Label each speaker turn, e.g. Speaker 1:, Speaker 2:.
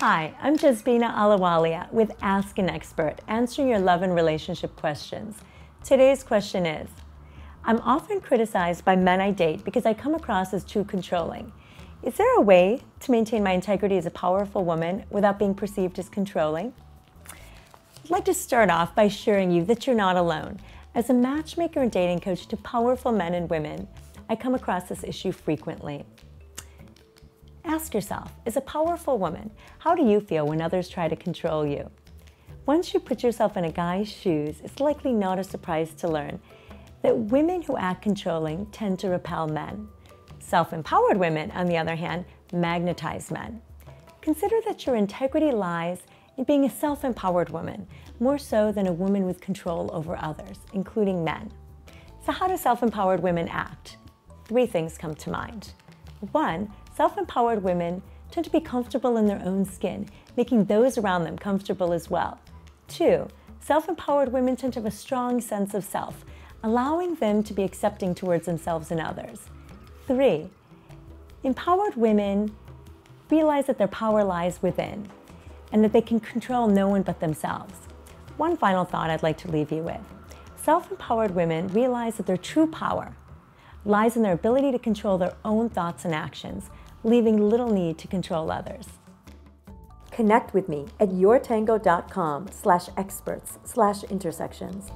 Speaker 1: Hi, I'm Jasbina Ahluwalia with Ask an Expert, answering your love and relationship questions. Today's question is I'm often criticized by men I date because I come across as too controlling. Is there a way to maintain my integrity as a powerful woman without being perceived as controlling? I'd like to start off by assuring you that you're not alone. As a matchmaker and dating coach to powerful men and women, I come across this issue frequently. Ask yourself, as a powerful woman, how do you feel when others try to control you? Once you put yourself in a guy's shoes, it's likely not a surprise to learn that women who act controlling tend to repel men. Self empowered women, on the other hand, magnetize men. Consider that your integrity lies in being a self empowered woman, more so than a woman with control over others, including men. So, how do self empowered women act? Three things come to mind. One, self empowered women tend to be comfortable in their own skin, making those around them comfortable as well. Two, self empowered women tend to have a strong sense of self, allowing them to be accepting towards themselves and others. Three, empowered women realize that their power lies within and that they can control no one but themselves. One final thought I'd like to leave you with self empowered women realize that their true power lies in their ability to control their own thoughts and actions leaving little need to control others. Connect with me at yourtango.com slash experts slash intersections.